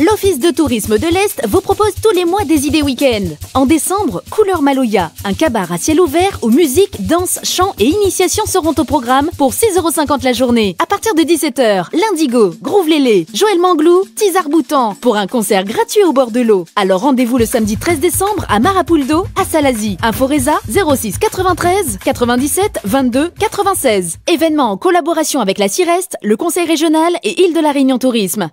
l'Office de tourisme de l'Est vous propose tous les mois des idées week-end. En décembre, Couleur Maloya, un cabaret à ciel ouvert où musique, danse, chant et initiation seront au programme pour 6,50€ la journée. À partir de 17h, l'Indigo, Groove Lélé, Joël Manglou, Tizar Boutan pour un concert gratuit au bord de l'eau. Alors rendez-vous le samedi 13 décembre à Marapuldo, à Salazie. Inforesa 06 93 97 22 96. Événement en collaboration avec la CIREST, le Conseil régional et Île de la Réunion Tourisme.